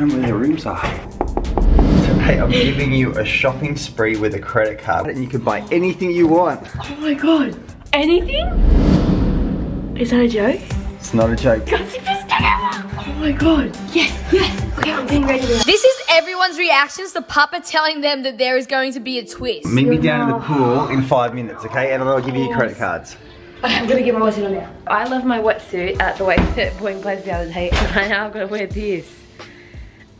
remember where their rooms are. Today I'm giving you a shopping spree with a credit card and you can buy anything you want. Oh my god. Anything? Is that a joke? It's not a joke. Oh my god. Yes, yes. Okay, I'm getting ready now. This is everyone's reactions to Papa telling them that there is going to be a twist. Meet me down in the pool in five minutes, okay? And I'll give you your credit cards. Okay, I'm gonna get my wetsuit on now. I left my wetsuit at the wetsuit boarding place the other day, and now I've got to wear this.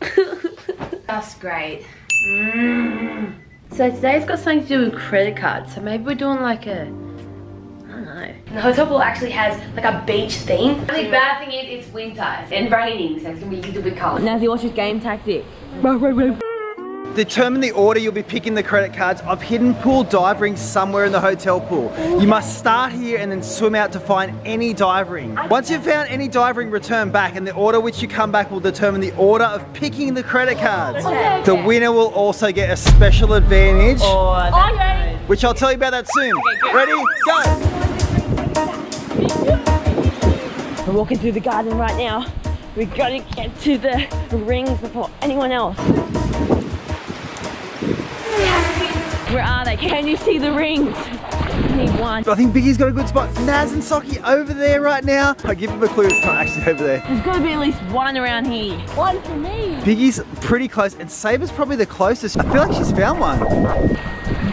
That's great. Mm. So today's got something to do with credit cards. So maybe we're doing like a, I. The hotel pool actually has like a beach theme. The only bad thing is it's winter and raining, so it's gonna be a little bit cold. Now, what's your game tactic? Determine the order you'll be picking the credit cards of hidden pool dive rings somewhere in the hotel pool. You must start here and then swim out to find any dive ring. Once you've found any dive ring, return back and the order which you come back will determine the order of picking the credit cards. Okay. The winner will also get a special advantage, oh, Okay. which I'll tell you about that soon. Ready? Go! We're walking through the garden right now. We're gonna get to the rings before anyone else. Where are they? Can you see the rings? I need one. I think Biggy's got a good spot. Naz and Sockie over there right now. I give him a clue, it's not actually over there. There's gotta be at least one around here. One for me. Biggy's pretty close and Sabre's probably the closest. I feel like she's found one.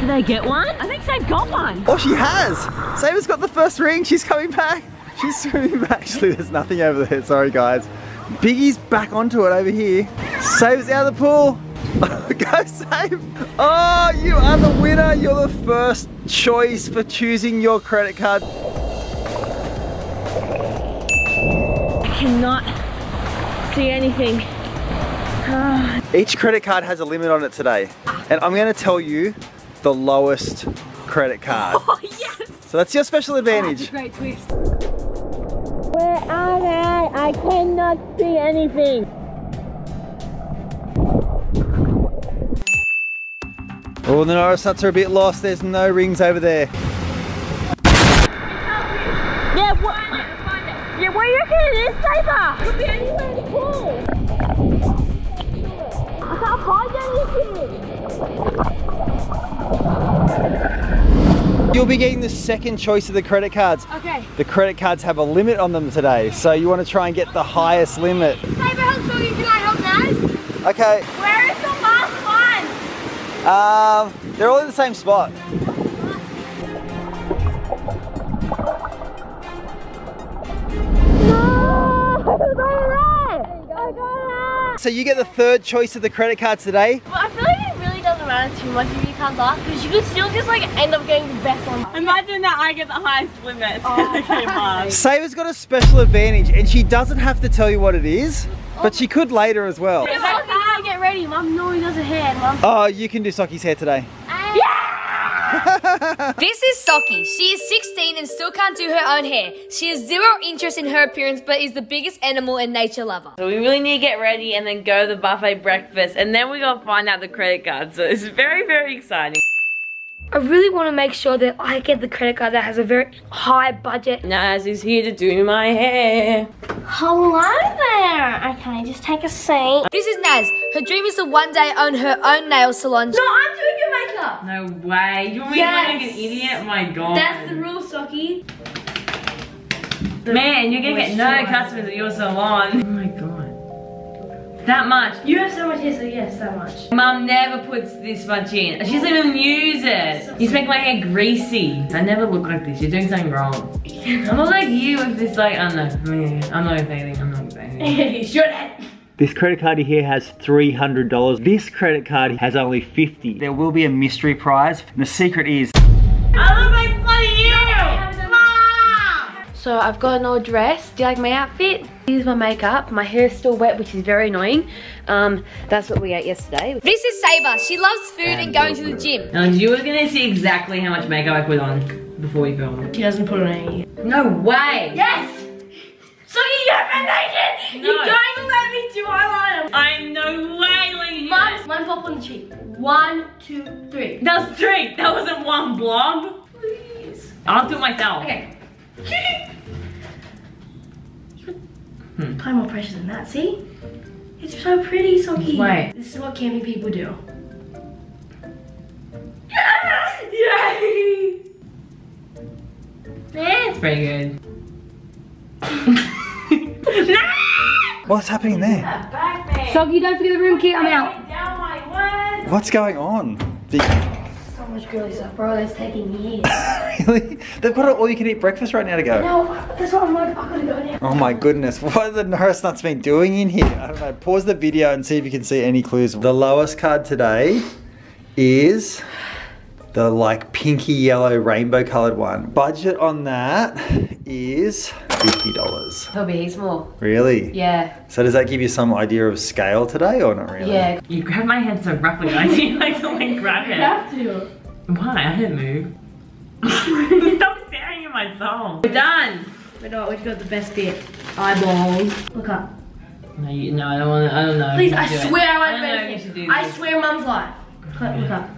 Did they get one? I think they've got one. Oh, she has. Sabre's got the first ring. She's coming back. She's swimming back. Actually, there's nothing over there. Sorry, guys. Biggy's back onto it over here. Sabre's out of the pool. Go Save. Oh, you are the winner. You're the first choice for choosing your credit card. I cannot see anything. Each credit card has a limit on it today. And I'm going to tell you the lowest credit card. Oh yes! So that's your special advantage. Great twist. Where are they? I cannot see anything. Oh, the Norris nuts are a bit lost. There's no rings over there. Yeah, what? Yeah, where you reckon it is, Sabre? Could be anywhere in the pool. I can't find anything. You'll be getting the second choice of the credit cards. Okay. The credit cards have a limit on them today, so you want to try and get the highest limit. Sabre help Sockie can I help Naz? Okay, Where is the last one? um, they're all in the same spot. So you get the third choice of the credit cards today. But I feel like it really doesn't matter too much if you because you could still just like end up getting the best one. Imagine that I get the highest limit. okay, Mom. Sabre's got a special advantage and she doesn't have to tell you what it is, but she could later as well. If I get ready, Mum normally does her hair. Mum. Oh, you can do Sockie's hair today. This is Sockie. She is 16 and still can't do her own hair. She has zero interest in her appearance but is the biggest animal and nature lover. So we really need to get ready and then go to the buffet breakfast and then we're gonna find out the credit card. So it's very, very exciting. I really want to make sure that I get the credit card that has a very high budget. Naz is here to do my hair. Hello there. Uh, okay, just take a seat. This is Naz. Her dream is to one day own her own nail salon. No, I'm doing your makeup. No way. You want me Yes. to look like an idiot? My god. That's the rule, Sockie. Man, you're gonna get no customers at your salon. My god. That much. You have so much hair, so yes, that much. Mum never puts this much in. She doesn't even use it. You just make my hair greasy. I never look like this. You're doing something wrong. I'm not like you with this like, I don't know. I'm not saying anything. I'm not saying anything. you should have. This credit card here has $300. This credit card has only 50. There will be a mystery prize. And the secret is So I've got an old dress. Do you like my outfit? Here's my makeup. My hair's still wet, which is very annoying. Um, that's what we ate yesterday. This is Sabre. She loves food and going to the gym. And you were gonna see exactly how much makeup I put on before we filmed. She doesn't put on any. No way! Yes! So Nation! No. You don't even let me do eyeliner. I'm no way letting you. One pop on the cheek. One, two, three. That was three. That wasn't one blob. Please. I'll do it myself. Okay. Hmm. Apply more pressure than that, see? It's so pretty, Sockie. Wait. This is what camping people do. Yay! Yeah, it's pretty good. What's happening there? Back man. Sockie, don't forget the room key. I'm out. Down my way. What's going on? Big- So much girly stuff, bro. That's taking years. really? They've got an all-you-can-eat breakfast right now to go. no, that's what I'm like. I gotta go now. Oh my goodness, what have the Norris nuts been doing in here? I don't know. Pause the video and see if you can see any clues. The lowest card today is the like pinky yellow rainbow colored one. Budget on that is $50. He'll be small. Really? Yeah. So does that give you some idea of scale today or not really? Yeah. You grabbed my hand so roughly. I didn't like to like grab it. have to. Why? I didn't move. Stop staring at my soul. We're done. But no, we've got the best bit. Eyeballs. Look up. No, you, no, I don't want to. I don't know. Please, I should do it. swear I I want don't the know if you best should bit. do I swear mum's life. Look, look up.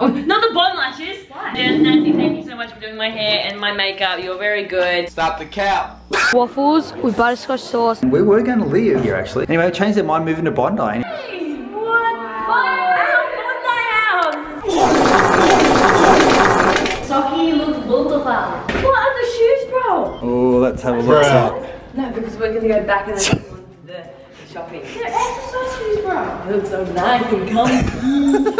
Oh, not the bottom lashes. Why? Yeah, Nancy, thank you so much for doing my hair and my makeup. You're very good. Stop the cap. Waffles with butterscotch sauce. We were going to leave here actually. Anyway, I changed their mind moving to Bondi. What? Sockie looks beautiful. What are the shoes, bro? Oh, let's have a look. up. No, because we're gonna go back and the shopping. They're exercise shoes, bro. It looks so nice and comfy.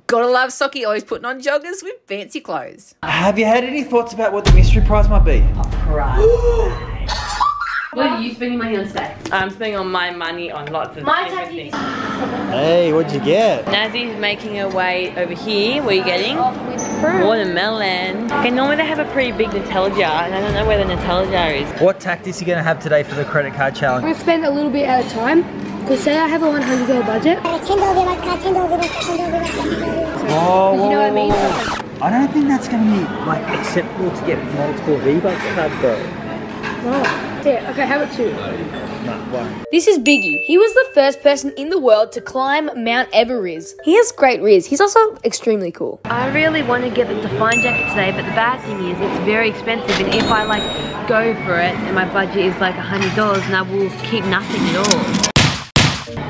Gotta love Sockie always putting on joggers with fancy clothes. Have you had any thoughts about what the mystery prize might be? What are you spending money on today? I'm spending all my money on lots of My different things. Hey, what'd you get? Nazzie's making her way over here. What are you getting? Watermelon. Okay, normally they have a pretty big Nutella jar, and I don't know where the Nutella jar is. What tactics are you going to have today for the credit card I'm challenge? gonna spend a little bit at a time. Cause say I have a $100 budget. Card. Oh, You know what I mean? I don't think that's going to be like acceptable to get multiple V-Bucks cards, bro. Oh, yeah. Okay, how about two? This is Biggy. He was the first person in the world to climb Mount Everest. He has great riz. He's also extremely cool. I really want to get the Define jacket today, but the bad thing is it's very expensive. And if I like go for it and my budget is like a hundred dollars, and I will keep nothing at all.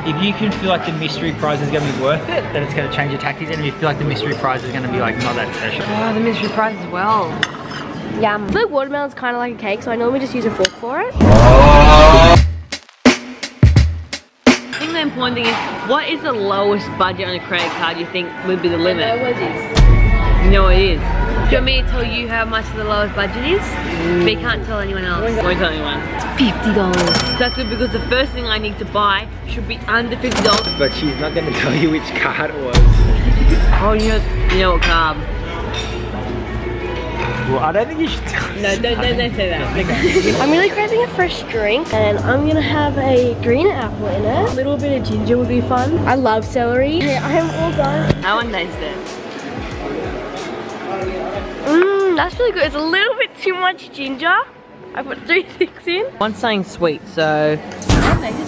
if you can feel like the mystery prize is going to be worth it, then it's going to change your tactics. And if you feel like the mystery prize is going to be like not that special. Oh, the mystery prize as well. Yum. The watermelon's kind of like a cake, so I normally just use a fork for it. I think the important thing is, what is the lowest budget on a credit card you think would be the limit? what it is. You know what it is. Do you want me to tell you how much the lowest budget is? But you can't tell anyone else. Won't tell anyone. Fifty dollars. That's good because the first thing I need to buy should be under fifty dollars. But she's not going to tell you which card it was. Oh, you know, you know what carb? Well, I don't think you should tell us. No, don't, don't, don't say that. I'm really craving a fresh drink, and I'm gonna have a green apple in it. A little bit of ginger would be fun. I love celery. Okay, I am all done. I want to taste it. Mmm, that's really good. It's a little bit too much ginger. I put three things in. I want something sweet, so.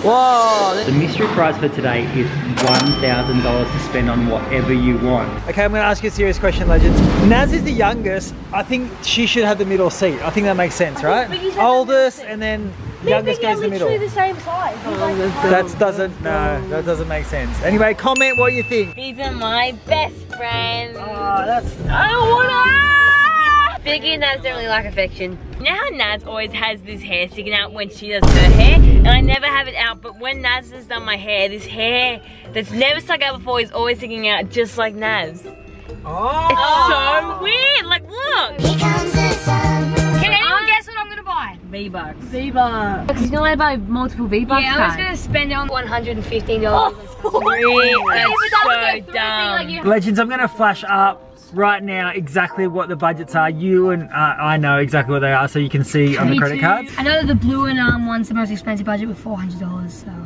Whoa! The mystery prize for today is $1,000 to spend on whatever you want. Okay, I'm going to ask you a serious question, Legends. Naz is the youngest. I think she should have the middle seat. I think that makes sense, right? Biggy's the Oldest and then youngest goes in the middle. the same size. Oh, that doesn't, no, that doesn't make sense. Anyway, comment what you think. These are my best friends. Oh, that's I don't wanna. Biggy and Naz don't really like affection. You know how Naz always has this hair sticking out when she does her hair? And I never have it out, but when Naz has done my hair, this hair that's never stuck out before is always sticking out just like Naz. Oh. It's so weird, like look! Here comes the sun. Can anyone guess what I'm gonna buy? V-Bucks. V-Bucks. Because you're not allowed to buy multiple V-Bucks Yeah, I was gonna spend it on $115. That's so dumb. Legends, I'm going to flash up right now exactly what the budgets are. You and uh, I know exactly what they are, so you can see on the credit cards. I know that the blue and um one's the most expensive budget with $400, so it's pretty crazy.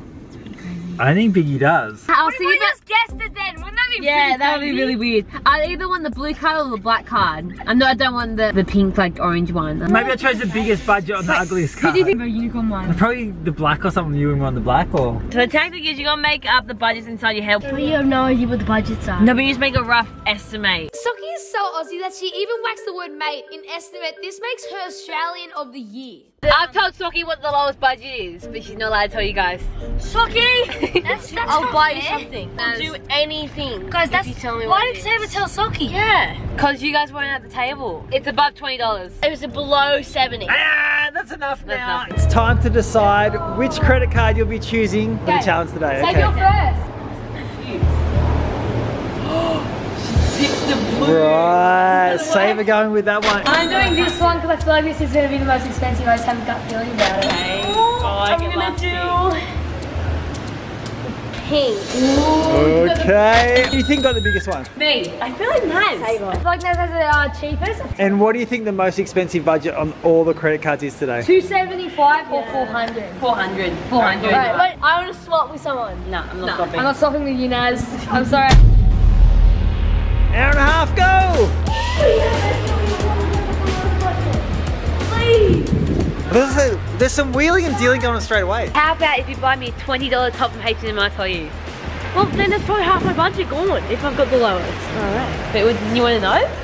I think Biggy does. I'll see you just guessed it then. Wouldn't that be Yeah, that would be really weird. I either want the blue card or the black card. I know I don't want the, the pink, like orange one. Maybe I chose the biggest budget on the ugliest Who card. do you think of a unicorn one? Probably the black or something. You and one the black or. So the tactic is you gotta make up the budgets inside your head. But you have no idea what the budgets are. No, but you just make a rough estimate. Sockie is so Aussie that she even whacks the word mate in estimate. This makes her Australian of the year. I've told Sockie what the lowest budget is, but she's not allowed to tell you guys. Sockie! That's, that's I'll not buy you something. I'll do anything. Guys, if that's you tell me why did is. Sabre tell Sockie? Yeah, because you guys weren't at the table. It's above $20. It was below 70. Ah, that's enough That's now. nothing. It's time to decide which credit card you'll be choosing for the challenge today. Take your first. Right, Sabre going with that one. I'm doing this one because I feel like this is going to be the most expensive. I just have a gut feeling about it. I'm gonna do pink. Okay. Who do you think got the biggest one? Me. I feel like nice. I feel like that's the uh, cheapest. And what do you think the most expensive budget on all the credit cards is today? 275 or 400. 400. 400. Right, wait, I want to swap with someone. No, I'm not swapping. I'm not swapping with you, Naz. I'm sorry. Hour and a half, go! There's, a- there's some wheeling and dealing going on straight away. How about if you buy me a $20 top from H&M, I tell you? Well, then that's probably half my budget gone if I've got the lowest. Alright. But would you want to know?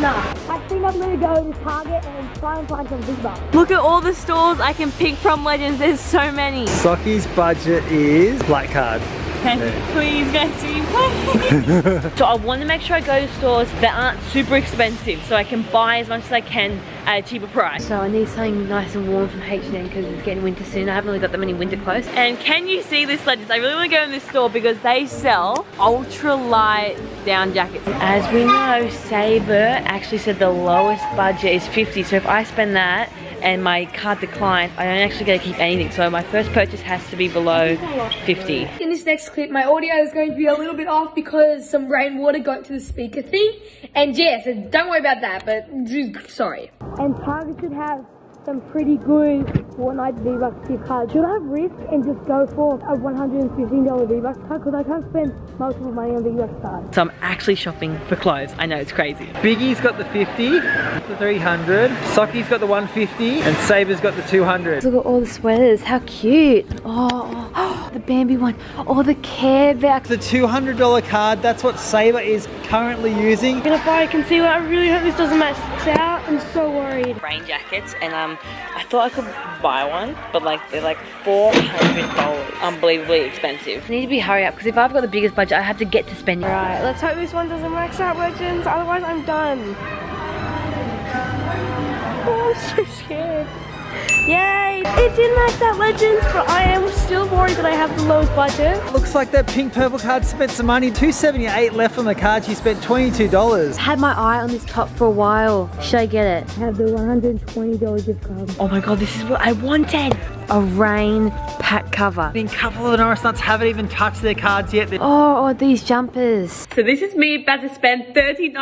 Nah. I think I'm gonna go to Target and try and find some V-Bucks. Look at all the stores I can pick from Legends. There's so many. Sockie's budget is black card. Please, Bessie, please. so I want to make sure I go to stores that aren't super expensive so I can buy as much as I can at a cheaper price. So I need something nice and warm from H&M because it's getting winter soon. I haven't really got that many winter clothes. And can you see this Legends? I really want to go in this store because they sell ultra light down jackets. As we know, Sabre actually said the lowest budget is 50. So if I spend that and my card declines, I don't actually get to keep anything. So my first purchase has to be below 50. In this next clip, my audio is going to be a little bit off because some rainwater got to the speaker thing. And yeah, so don't worry about that, but sorry. And Target should have some pretty good Fortnite V-Bucks gift cards. Should I risk and just go for a $115 V-Bucks card? Because I can't spend multiple money on V-Bucks cards. So I'm actually shopping for clothes. I know it's crazy. Biggy's got the 50, the 300, Sockie's got the 150, and Sabre's got the 200. Look at all the sweaters, how cute. Oh, oh, the Bambi one. Oh, the Care Bear. The $200 card, that's what Sabre is currently using. I'm gonna buy a concealer. I really hope this doesn't mess out. I'm so worried. Rain jackets and um, I thought I could buy one, but like they're like $400. Unbelievably expensive. I need to be hurry up because if I've got the biggest budget, I have to get to spending. Alright, let's hope this one doesn't max out legends, otherwise I'm done. Oh, I'm so scared. Yay! It did max out legends, but I am still worried that I have the lowest budget. Looks like that pink purple card spent some money. 278 left on the card. She spent $22. Had my eye on this top for a while. Should I get it? I have the $120 gift card. Oh my god, this is what I wanted. A rain pack cover. I think a couple of the Norris Nuts haven't even touched their cards yet. They're Oh, oh, these jumpers. So this is me about to spend $39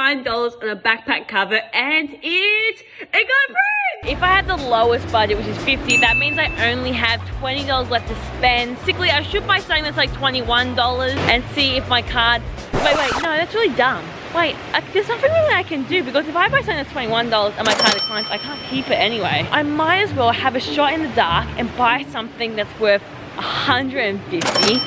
on a backpack cover and it, it got approved! If I had the lowest budget, which is 50 that means I only have $20 left to spend. Sickly, I should buy something that's like $21 and see if my card, wait, wait, no, that's really dumb. Wait, I, there's nothing really I can do because if I buy something that's $21 and my card declines, I can't keep it anyway. I might as well have a shot in the dark and buy something that's worth 150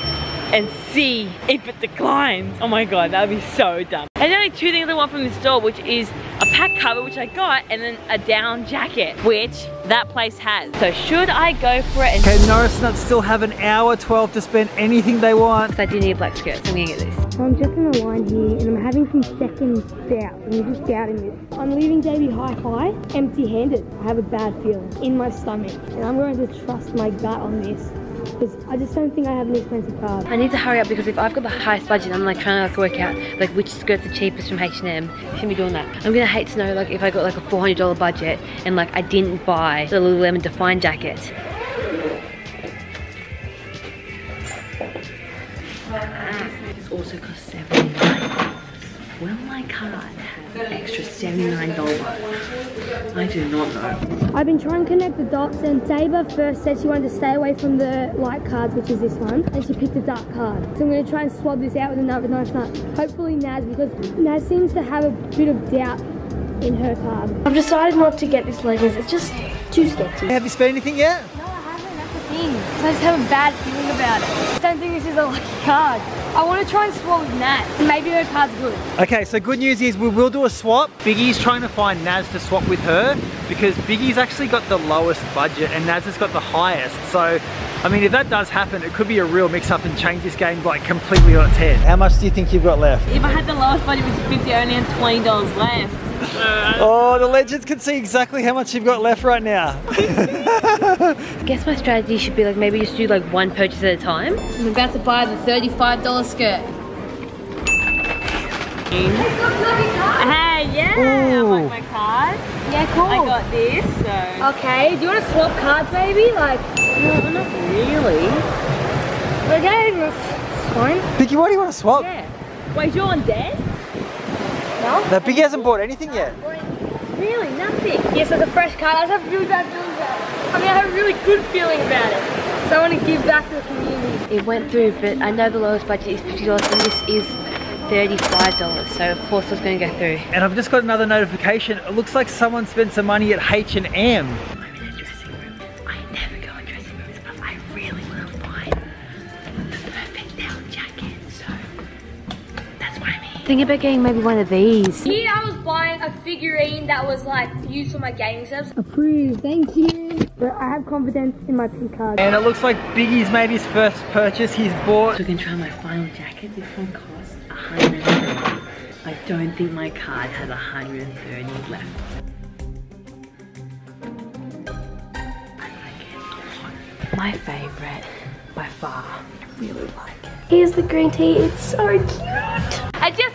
and see if it declines. Oh my god, that would be so dumb. And only two things I want from this store, which is a pack cover, which I got, and then a down jacket, which that place has. So should I go for it? And Okay, Norris Nuts still have an hour 12 to spend anything they want. I do need a black skirt, so I'm gonna get this. So I'm just in the line here and I'm having some second doubts. I'm just doubting this. I'm leaving JB Hi-Fi empty-handed. I have a bad feeling in my stomach and I'm going to trust my gut on this because I just don't think I have an expensive card. I need to hurry up because if I've got the highest budget, I'm like trying to like work out like which skirt's the cheapest from H&M. Shouldn't be doing that. I'm gonna hate to know like if I got like a $400 budget and like I didn't buy the Lululemon Define jacket. Extra $79? I do not know. I've been trying to connect the dots and Sabre first said she wanted to stay away from the light cards, which is this one, and she picked a dark card. So I'm going to try and swab this out with another nice nut. Hopefully Naz, because Naz seems to have a bit of doubt in her card. I've decided not to get this Legends, it's just too sketchy. Have you spent anything yet? No, I haven't, that's the thing. So I just have a bad feeling about it. Oh I don't think this is a lucky card. I want to try and swap with Nat. Maybe her card's good. Okay, so good news is we will do a swap. Biggy's trying to find Naz to swap with her because Biggy's actually got the lowest budget and Naz has got the highest. So, I mean, if that does happen, it could be a real mix-up and change this game like completely on its head. How much do you think you've got left? If I had the lowest budget, which is 50 I only had $20 left. Oh, the legends can see exactly how much you've got left right now. I guess my strategy should be like maybe just do like one purchase at a time. I'm about to buy the $35 skirt. Hey, yeah, I Ooh. like my card. Yeah, cool. I got this, so. Okay, do you want to swap cards maybe? Like, No, not really. okay, that's fine. Biggy, why do you want to swap? Yeah. Wait, you're on debt? No, Biggy hasn't bought anything yet. Really? Nothing. Yes, as a fresh card, I just have a really bad feelings about it. I mean, I have a really good feeling about it. So I want to give back to the community. It went through, but I know the lowest budget is $50 and this is $35. So of course it's going to go through. And I've just got another notification. It looks like someone spent some money at H&M. Think about getting maybe one of these. Here I was buying a figurine that was like used for my gaming setups. Approved, thank you. But I have confidence in my pink card. And it looks like Biggy's made his first purchase. He's bought So we can try my final jacket. This one costs 130 I don't think my card has 130 left. My favorite, by far. Really like it. Here's the green tea, it's so cute. I just met Legend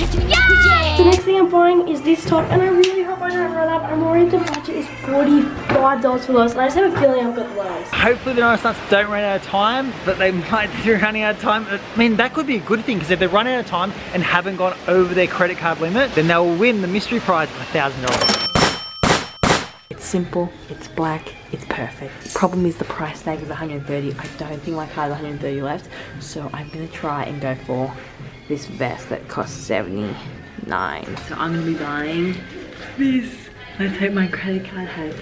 Kashinakos! The next thing I'm buying is this top and I really hope I don't run up. I'm worried the budget is $45 for lowest and I just have a feeling I've got the lowest. Hopefully the Norris Nuts don't run out of time, but they might be running out of time. I mean, that could be a good thing because if they run out of time and haven't gone over their credit card limit, then they'll win the mystery prize of $1,000. It's simple, it's black, it's perfect. Problem is the price tag is 130. I don't think my card has 130 left, so I'm gonna try and go for this vest that costs 79. So I'm gonna be buying this. Let's hope my credit card has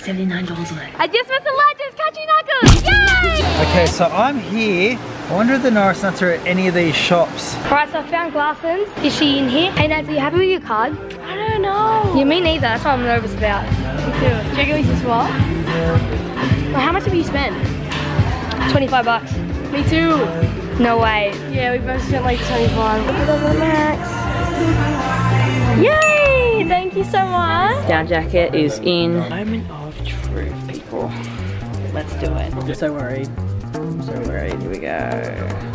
$79 left. I just met the Legends Kashinakos! Yay! Okay, so I'm here. I wonder if the Norris Nuts are at any of these shops. Alright, so I found Glassons. Is she in here? Hey Nancy, you happy with your card? I don't know. You me neither. That's what I'm nervous about. Me too. Do you reckon we should swap? Well, how much have you spent? 25 bucks. Me too. No way. Yeah, we both spent like 25. Look at the max. Yay! Thank you so much. Down jacket is in. Moment of truth, people. Let's do it. I'm so worried. I'm so worried. Here we go.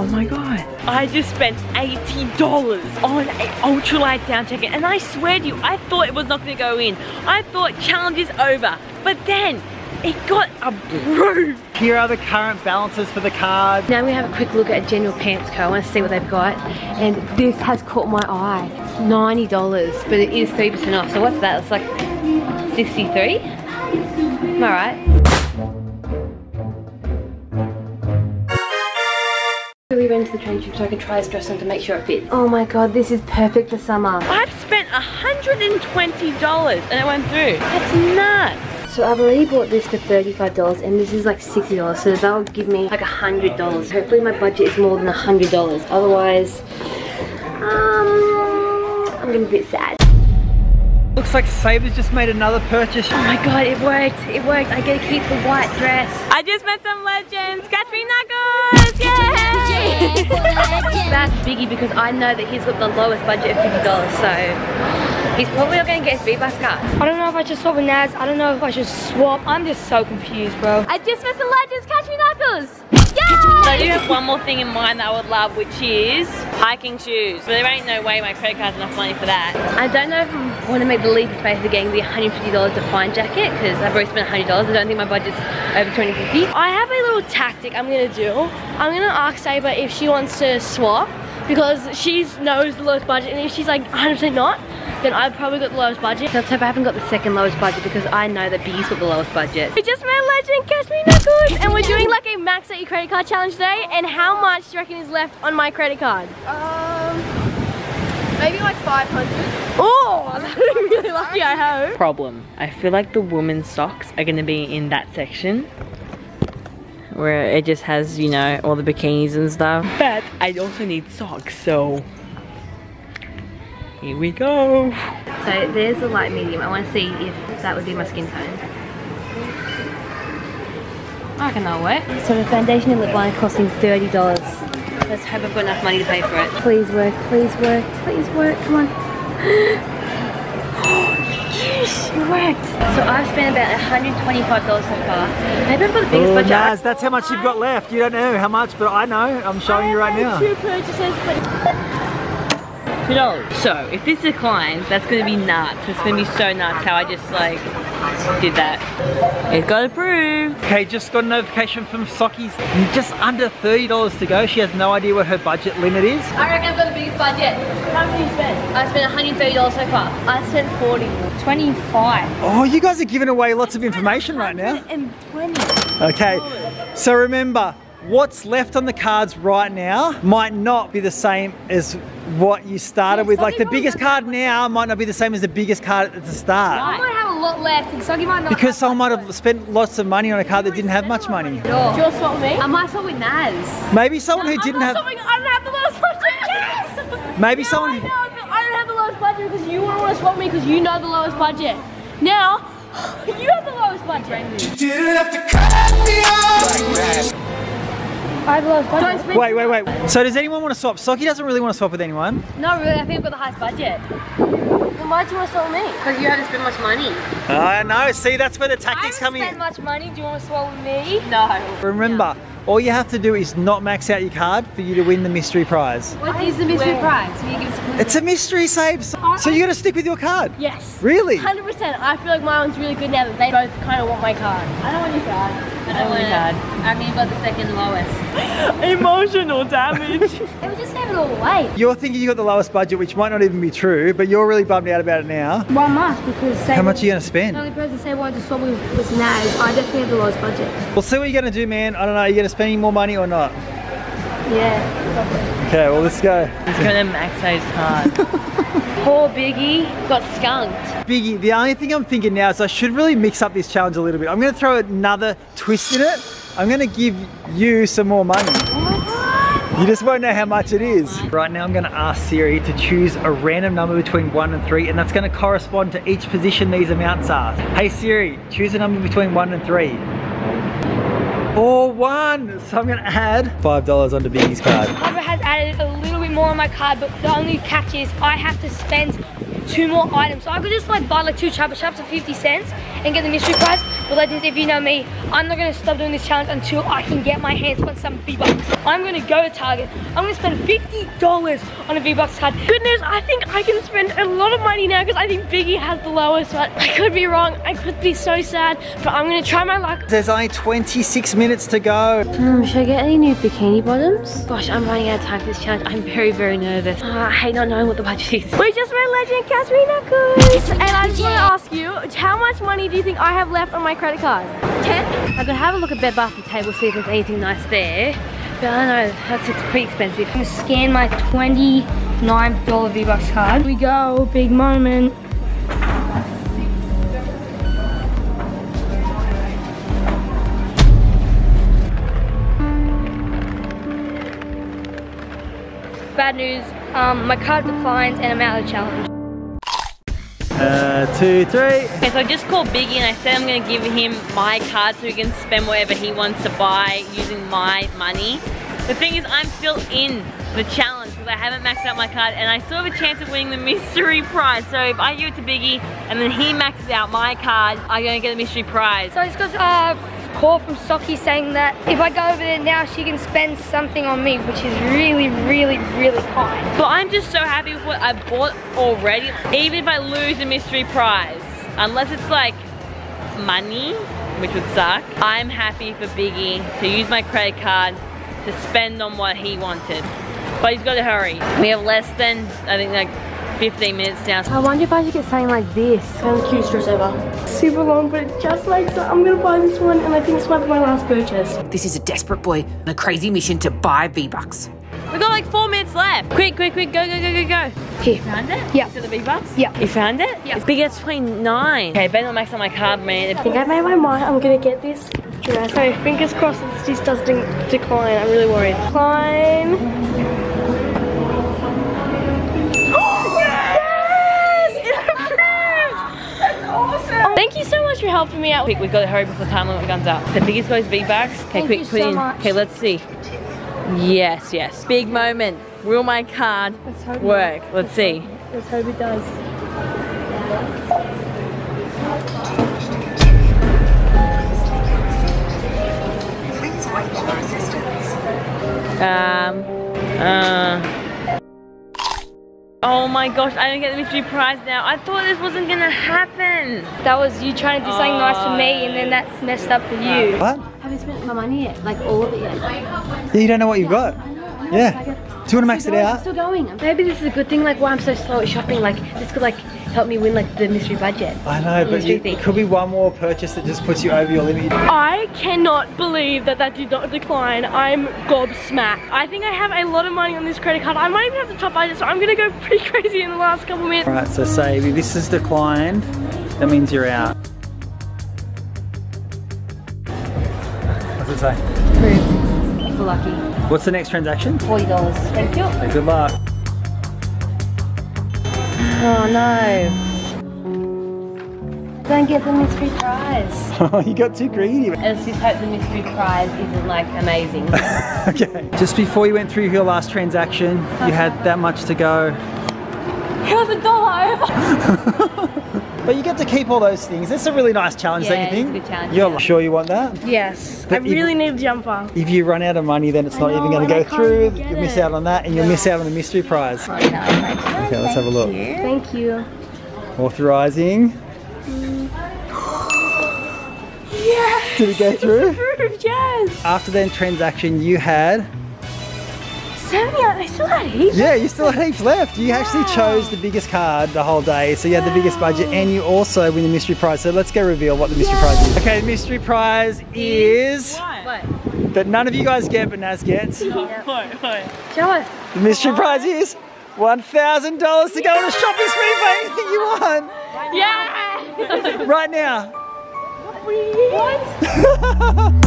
Oh my god. I just spent $80 on an ultralight down jacket and I swear to you, I thought it was not going to go in. I thought challenge is over. But then it got approved. Here are the current balances for the card. Now we have a quick look at General Pants Co. I want to see what they've got. And this has caught my eye. $90, but it is 3% off. So what's that? It's like 63 Am I right? We went to the trade shop so I can try this dress on to make sure it fits. Oh my god, this is perfect for summer. I've spent $120 and it went through. That's nuts. So I've already bought this for $35 and this is like $60 so that'll give me like $100. Hopefully my budget is more than $100. Otherwise, um, I'm gonna be a bit sad. Looks like Sabre's just made another purchase. Oh my god, it worked. It worked. I get to keep the white dress. I just met some legends. Catch me knuckles! Yay! That's Biggy because I know that he's got the lowest budget of $50 so he's probably not going to get his V-Bucks card. I don't know if I should swap with Naz. I don't know if I should swap. I'm just so confused, bro. I just met the legends. Catch me knuckles! So I do have one more thing in mind that I would love, which is hiking shoes. But there ain't no way my credit card's enough money for that. I don't know if I want to make the leap of faith of getting the $150 Define jacket because I've already spent $100. I don't think my budget's over 2050 I have a little tactic I'm going to do. I'm going to ask Sabre if she wants to swap because she knows the lowest budget and if she's like 100% not, then I've probably got the lowest budget. Let's hope I haven't got the second lowest budget because I know that Biggy's got the lowest budget. We just met Legend Catch Me Knuckles and we're doing like a max out your credit card challenge today and how much do you reckon is left on my credit card? Um, maybe like 500. Oh, I'm really lucky I hope. Problem. I feel like the women's socks are gonna be in that section. Where it just has, you know, all the bikinis and stuff. But I also need socks, so here we go. So there's the light medium. I want to see if that would be my skin tone. I reckon that'll work. So the foundation and lip liner costing $30. Let's hope I've got enough money to pay for it. Please work, please work, please work, come on. yes, it worked. So I've spent about $125 so far. Maybe I've got the biggest Oh, budget. Naz, that's how much you've got left. You don't know how much, but I know. I'm showing you right now. Two purchases, but Two dollars. So if this declines, that's gonna be nuts. It's gonna be so nuts how I just like did that. It got approved. Okay, just got a notification from Sockie's. Just under $30 to go. She has no idea what her budget limit is. I reckon I've got the biggest budget. How much you spent? I spent $130 so far. I spent 40 25 Oh, you guys are giving away lots of information right now. and 20 Okay, so remember, what's left on the cards right now might not be the same as what you started with. Like the biggest card now might not be the same as the biggest card at the start. I might have a lot left and Sockie might not. Because someone might have spent lots of money on a card that didn't have much money. Do you want to swap with me? I might swap with Naz. Maybe someone who didn't have, I don't have the lowest budget. Yes! maybe someone, I know, I don't have the lowest budget because you wouldn't want to swap me because you know the lowest budget. Now, you have the lowest budget. I have the lowest budget. Don't spend wait, wait, wait. So does anyone want to swap? Sockie doesn't really want to swap with anyone. No, really, I think I've got the highest budget. Then why do you want to swap with me? Because you haven't spent much money. I know, see, that's where the tactics haven't come spent in. much money. Do you want to swap with me? No. Remember, all you have to do is not max out your card for you to win the mystery prize. What is the mystery prize? Will you give us a clue? It's a mystery save, so so you got to stick with your card. Yes. Really? 100%. I feel like my one's really good now that they both kind of want my card. I don't want your card. I oh don't want. I mean, but the second lowest. Emotional damage. They just gave it all away. You're thinking you got the lowest budget, which might not even be true, but you're really bummed out about it now. One must because say How much are you going to the spend? only person say wanted to swap with was Naz. I definitely have the lowest budget. We'll see what you're going to do, man. I don't know. Are you going to spend any more money or not? Yeah. Okay, well, let's go. He's gonna max out his card. Poor Biggy got skunked. Biggy, the only thing I'm thinking now is I should really mix up this challenge a little bit. I'm going to throw another twist in it. I'm going to give you some more money. You just won't know how much it is. Right now I'm going to ask Siri to choose a random number between 1 and 3 and that's going to correspond to each position these amounts are. Hey Siri, choose a number between 1 and 3. Or 1! So I'm to add $5 onto Biggy's card. Papa has added a little bit more on my card, but the only catch is I have to spend two more items. So I could just like buy like two Chupa Chups for 50 cents and get the mystery prize. But legends, if you know me, I'm not gonna stop doing this challenge until I can get my hands on some V-Bucks. I'm gonna go to Target. I'm gonna spend $50 on a V-Bucks card. Good news, I think I can spend a lot of money now because I think Biggy has the lowest, but I could be wrong. I could be so sad, but I'm gonna try my luck. There's only 26 minutes to go. Hmm, should I get any new bikini bottoms? Gosh, I'm running out of time for this challenge. I'm very, very nervous. Oh, I hate not knowing what the budget is. We just met Legend Catch Me Knuckles. And I just want to ask you, how much money do you think I have left on my credit card? 10? I could have a look at Bed Bath and Table, see if there's anything nice there. But I don't know, that's it's pretty expensive. I'm gonna scan my $29 V-Bucks card. Here we go, big moment. Bad news, um, my card declines and I'm out of the challenge. Uh, two, three. Okay, so I just called Biggy and I said I'm gonna give him my card so he can spend whatever he wants to buy using my money. The thing is, I'm still in the challenge I haven't maxed out my card and I still have a chance of winning the mystery prize. So if I give it to Biggy and then he maxes out my card, I'm gonna get the mystery prize. So I just got a call from Sockie saying that if I go over there now, she can spend something on me, which is really, really, really kind. But I'm just so happy with what I bought already. Even if I lose the mystery prize, unless it's like money, which would suck, I'm happy for Biggy to use my credit card to spend on what he wanted. But he's got to hurry. We have less than, I think like 15 minutes now. I wonder if I should get something like this. Kind of cutest dress ever. Super long, but it just like it. I'm gonna buy this one, and I think this might be my last purchase. This is a desperate boy on a crazy mission to buy V-Bucks. We've got like four minutes left. Quick, quick, quick, go, go, go, go, go. Here. You Found it? Yeah. To the V-Bucks? Yeah. You found it? Yeah. It's big at 29. Okay, better not max on my card, man. I think I made my mind. I'm gonna get this dress. So fingers crossed that just doesn't decline. I'm really worried. Decline. Much for helping me out. Quick, we've got to hurry before time limit guns up. The biggest guys V-Bucks. Okay, Thank quick, you put so in. much. Okay, let's see. Yes, yes. Big moment. Will my card hope work? Let's see. Let's hope it does. Um, uh. Oh my gosh, I don't get the mystery prize now. I thought this wasn't gonna happen. That was you trying to do something nice for me, and then that's oh. messed up for you. What? haven't spent my money yet, like all of it yet. Yeah, you don't know what you've got. Yeah. Do you want to max it I'm still going. Maybe this is a good thing, like why I'm so slow at shopping. Like this could like help me win like the mystery budget. I know, but you, it could be one more purchase that just puts you over your limit. I cannot believe that that did not decline. I'm gobsmacked. I think I have a lot of money on this credit card. I might even have to top budget, so I'm gonna go pretty crazy in the last couple minutes. Alright, so say this is declined, that means you're out. What's it say? For lucky. What's the next transaction? Forty dollars. Thank you. Okay, good luck. Oh no. Don't get the mystery prize. Oh, you got too greedy. Let's just hope the mystery prize isn't like amazing. okay. Just before you went through your last transaction, you had that much to go. It was a dollar over. But you get to keep all those things. It's a really nice challenge, Yeah, don't you think? it's a think? good challenge, You're yeah. sure you want that? Yes, But I really if- need a jumper. If you run out of money, then it's not know, even going to go through. You'll miss out on that, and you'll miss out on the mystery prize. Oh, okay, let's have a look. Thank you. Authorizing. Mm. Yes. Did it go through? Approved, yes. After that transaction, you had. 70, I still had heaps. Yeah, you still had heaps left. You actually chose the biggest card the whole day, so you had the biggest budget, and you also win the mystery prize. So let's go reveal what the mystery prize is. Okay, the mystery prize is What? that none of you guys get, but Naz gets. What? What? Show us. The mystery prize is one thousand dollars to go on a shopping spree for anything you want Yeah. right now. What? What?